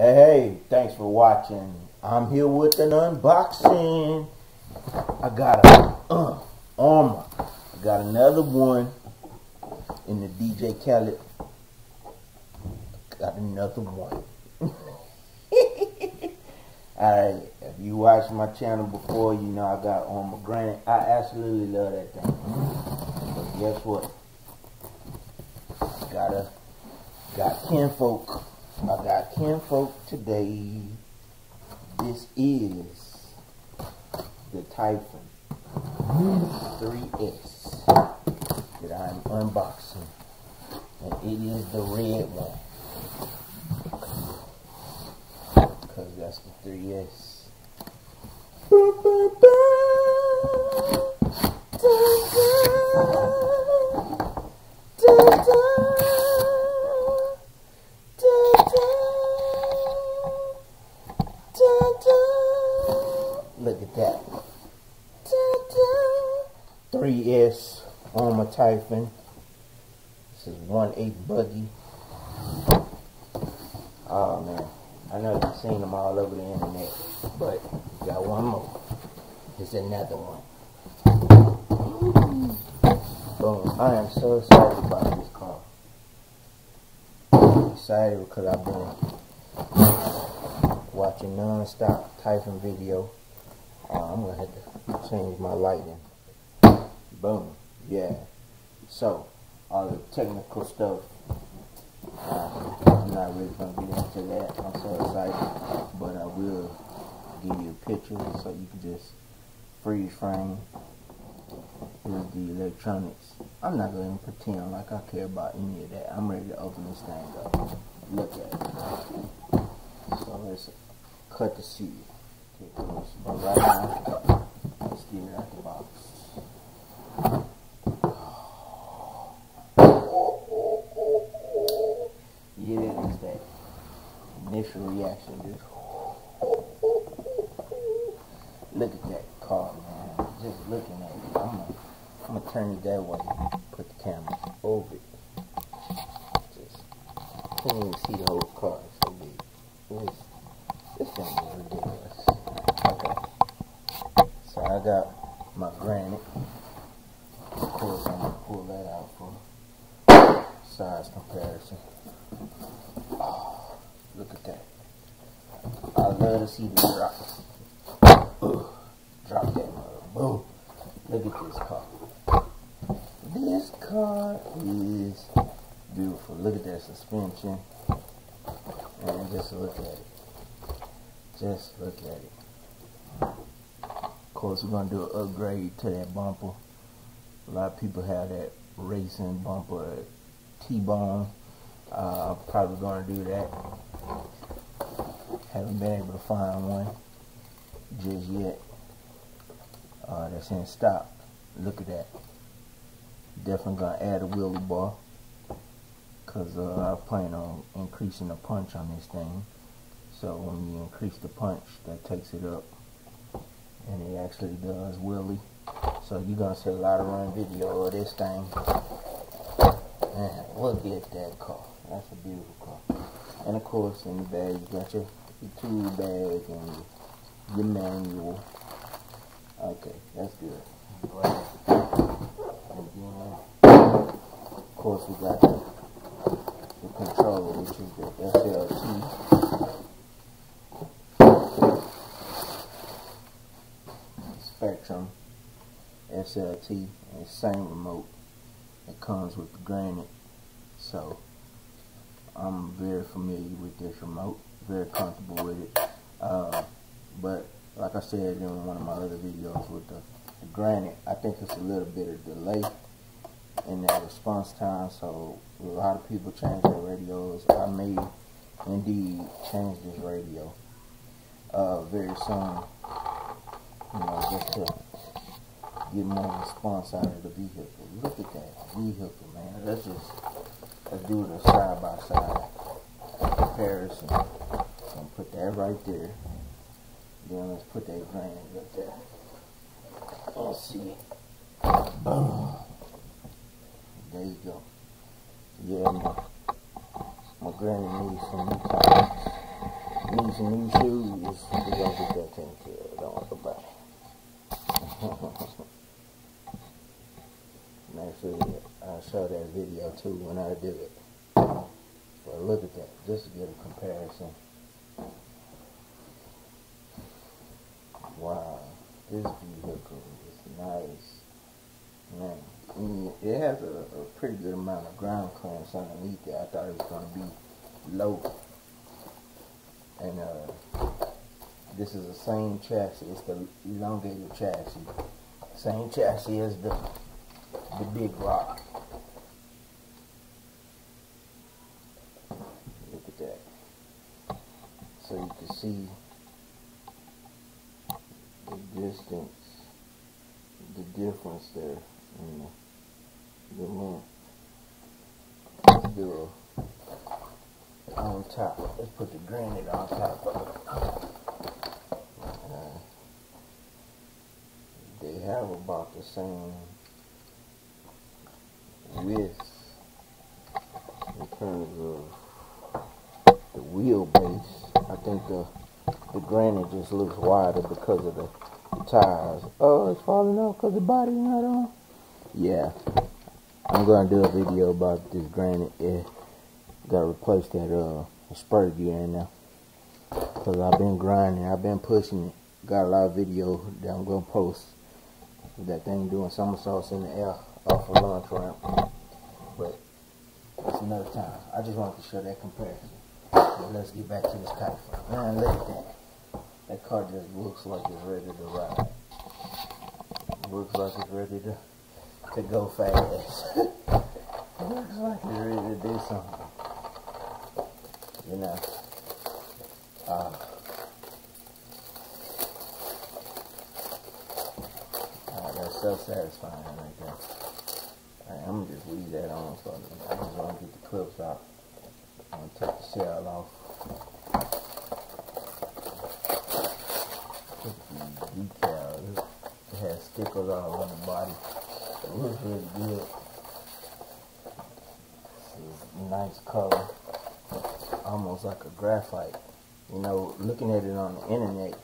Hey, thanks for watching. I'm here with an unboxing. I got a uh, Arrma. I got another one in the DJ Khaled. Got another one. Alright, if you watched my channel before, you know I got Arrma. Granite, I absolutely love that thing. But guess what? Got a got kinfolk. I got kinfolk today. This is the Typhon 3S that I'm unboxing. And it is the red one. Because that's the 3S. This is 1 8 buggy. Oh man. I know you've seen them all over the internet. But got one more. It's another one. Boom. I am so excited about this car excited because I've been watching non-stop Typhon video. Uh, I'm gonna have to change my lighting. Boom. Yeah. So, all the technical stuff. Uh, I'm not really gonna get into that. I'm so excited, but I will give you a picture so you can just freeze frame with the electronics. I'm not going to pretend like I care about any of that. I'm ready to open this thing up. Look at it. So let's cut the seed. But right now, let's get it out the box. Yeah, that is that initial reaction. Just look at that car, man. Just looking at it. I'm gonna, I'm gonna turn it that way. Put the camera over it. Just can't even see the whole car. It's so big. This, this thing is ridiculous. Okay. So I got my granite. Of course, I'm gonna pull that out for size comparison. Look at that. I love to see the drop. Drop that mother. Boom. Look at this car. This car is beautiful. Look at that suspension. And just look at it. Just look at it. Of course, we're going to do an upgrade to that bumper. A lot of people have that racing bumper T-bone. Uh, probably going to do that. Haven't been able to find one just yet. Uh, that's in stock. Look at that. Definitely gonna add a wheelie bar. Cause uh, I plan on increasing the punch on this thing. So when you increase the punch, that takes it up. And it actually does wheelie. So you're gonna see a lot of run video of this thing. Man, look at that car. That's a beautiful car. And of course, in the bag, you got your, your tool bag and your manual. Okay, that's good. Of course, we got the, the controller, which is the SLT. Spektrum SLT, and the same remote that comes with the granite. So, I'm very familiar with this remote, very comfortable with it. Uh, but like I said in one of my other videos with the, the granite, I think it's a little bit of delay in that response time. So a lot of people change their radios. I may indeed change this radio uh, very soon. You know, just to get more response out of the vehicle. Look at that vehicle, man. Let's just let's do it side by side comparison. So I'm gonna put that right there. Then let's put that granite up there. Let's see. Boom. There you go. Yeah, my, my granny needs some new tires. Need some new shoes. We're gonna get that taken care of. Don't worry about it. Sure I'll show that video too when I do it. Look at that, just to get a comparison. Wow, this vehicle is nice. Man, it has a, a pretty good amount of ground clearance underneath it. I thought it was going to be low. And uh, this is the same chassis. It's the elongated chassis. Same chassis as the the big rock. Look at that. So you can see the distance, the difference there in the, the length. Let's do on top. Let's put the granite on top of it. Uh, they have about the same width in terms of the wheelbase. I think the the granite just looks wider because of the, tires. Oh, it's falling off because the body's not on. Yeah, I'm gonna do a video about this granite. Yeah, got replaced replace that uh spur gear in there because I've been grinding. I've been pushing it. Got a lot of video that I'm gonna post. That thing doing somersaults in the air off a launch ramp. But that's another time. I just wanted to show that comparison. Let's get back to this car. Man, look at that. That car just looks like it's ready to ride. Looks like it's ready to to go fast. looks like it's ready to do something. You know. Uh, uh, that's so satisfying right there. Right, I'm gonna just leave that on so I just to get the clips out. Gonna take the shell off. Look at these decals. It has stickers all on the body. It looks really good. Nice color. Almost like a graphite. You know, looking at it on the internet,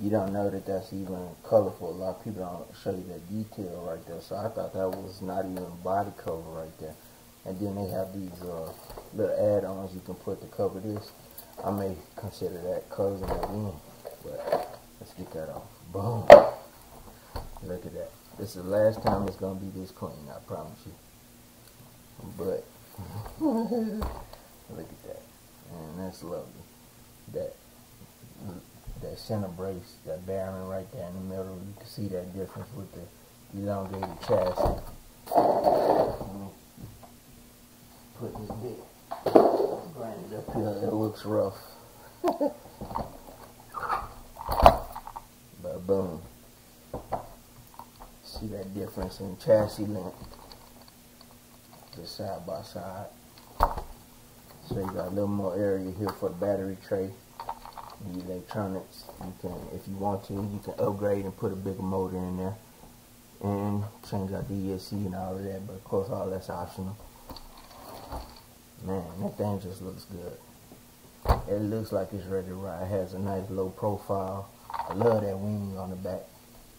you don't know that that's even colorful. A lot of people don't show you that detail right there. So I thought that was not even body cover right there. And then they have these uh, little add-ons you can put to cover this. I may consider that closing it in. But let's get that off. Boom. Look at that. This is the last time it's going to be this clean, I promise you. But, look at that. Man, that's lovely. That that center brace, that bearing right there in the middle, you can see that difference with the elongated chassis. This bit granite up here, it looks rough. but boom. See that difference in chassis length, just side by side. So you got a little more area here for the battery tray the electronics. You can, if you want to, you can upgrade and put a bigger motor in there and change out the ESC and all of that. But of course, all that's optional. Man, that thing just looks good. It looks like it's ready to ride. It has a nice low profile. I love that wing on the back.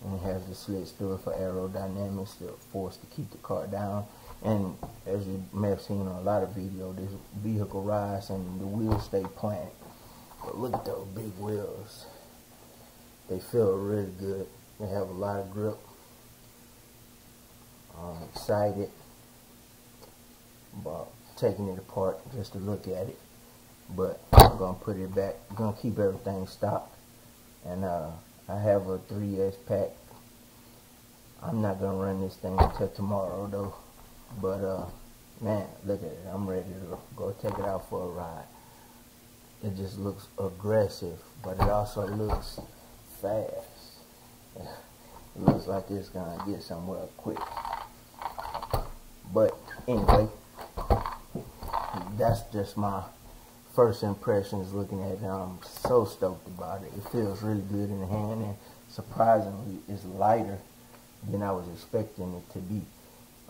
And it has the slits through it for aerodynamics, the force to keep the car down. And as you may have seen on a lot of videos, this vehicle rides and the wheels stay planted. But look at those big wheels. They feel really good. They have a lot of grip. I'm excited about taking it apart just to look at it. But I'm going to put it back. I'm going to keep everything stocked. And uh, I have a 3S pack. I'm not going to run this thing until tomorrow though. But uh, man, look at it. I'm ready to go take it out for a ride it just looks aggressive, but it also looks fast. It looks like it's gonna get somewhere quick. But anyway, that's just my first impressions looking at it. I'm so stoked about it. It feels really good in the hand and surprisingly it's lighter than I was expecting it to be.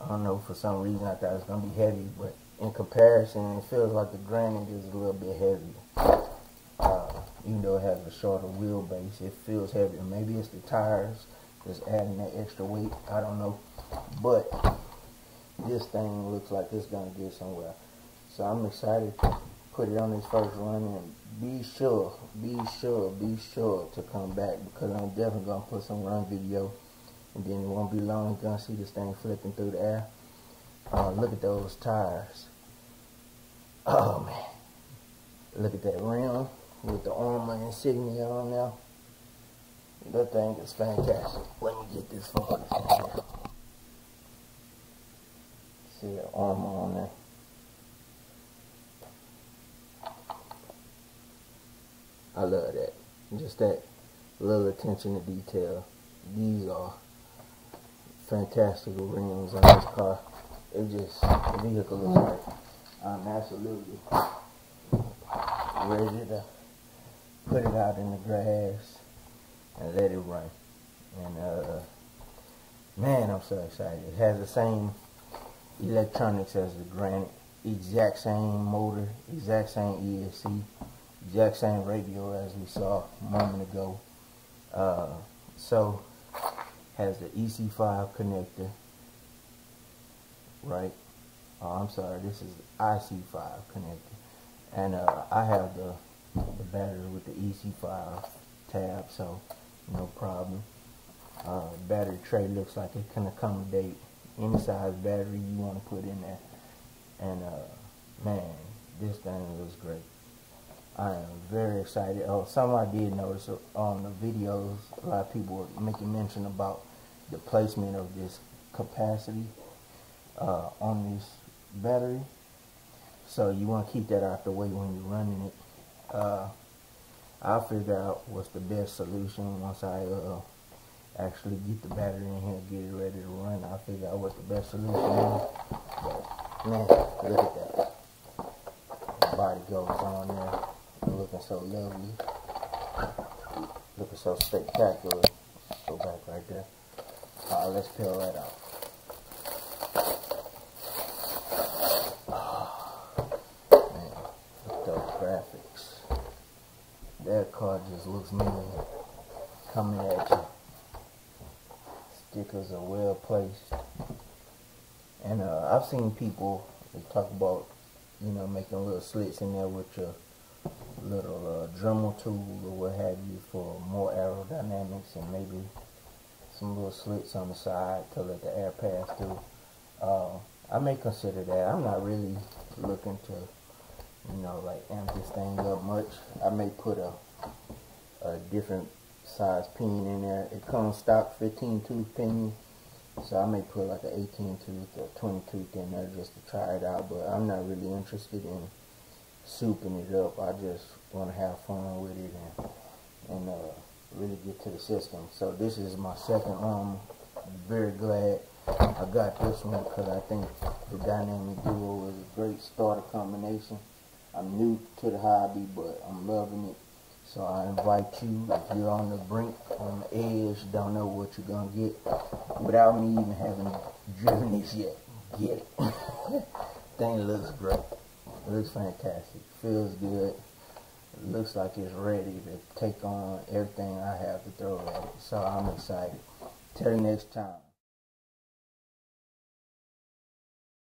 I don't know, for some reason I thought it was going to be heavy, but in comparison, it feels like the granite is a little bit heavier. Uh, even though it has a shorter wheelbase, it feels heavier. Maybe it's the tires that's adding that extra weight. I don't know. But this thing looks like it's going to get somewhere. So I'm excited to put it on this first run and be sure, be sure, be sure to come back because I'm definitely going to put some run video and then it won't be long you're going to see this thing flipping through the air. Uh, look at those tires. Oh man. Look at that rim with the Arrma insignia on there. That thing is fantastic. Let me get this focus See the Arrma on there. I love that. Just that little attention to detail. These are fantastic rims on this car. It just, the vehicle looks like I'm absolutely ready to put it out in the grass and let it run. And uh, man, I'm so excited. It has the same electronics as the Granite, exact same motor, exact same ESC, exact same radio as we saw a moment ago. Uh, so has the EC5 connector, right? Oh, I'm sorry, this is the IC5 connector. And uh, I have the, the battery with the EC5 tab, so no problem. Uh, battery tray looks like it can accommodate any size battery you want to put in there. And uh, man, this thing looks great. I am very excited. Oh, something I did notice on the videos, a lot of people were making mention about the placement of this capacitor uh, on this battery. So you want to keep that out the way when you're running it. Uh, I'll figure out what's the best solution once I uh, actually get the battery in here, get it ready to run. I'll figure out what the best solution is. But man, look at that. The body goes on there looking so lovely. Looking so spectacular. Go back right there. Uh, let's peel that out. graphics. That car just looks mean coming at you. Stickers are well placed. And uh, I've seen people talk about, you know, making little slits in there with your little uh, Dremel tool or what have you for more aerodynamics and maybe some little slits on the side to let the air pass through. Uh, I may consider that. I'm not really looking to, you know, like amp this thing up much. I may put a, a different size pin in there. It comes stock 15 tooth pin. So I may put like an 18 tooth or 20 tooth in there just to try it out. But I'm not really interested in souping it up. I just want to have fun with it and, and uh, really get to the system. So this is my second one. very glad I got this one because I think the Dynamic Duo is a great starter combination. I'm new to the hobby, but I'm loving it. So I invite you, if you're on the brink, on the edge, don't know what you're going to get, without me even having driven this yet, get it. Thing looks great. Looks fantastic. Feels good. Looks like it's ready to take on everything I have to throw at it. So I'm excited. Till next time.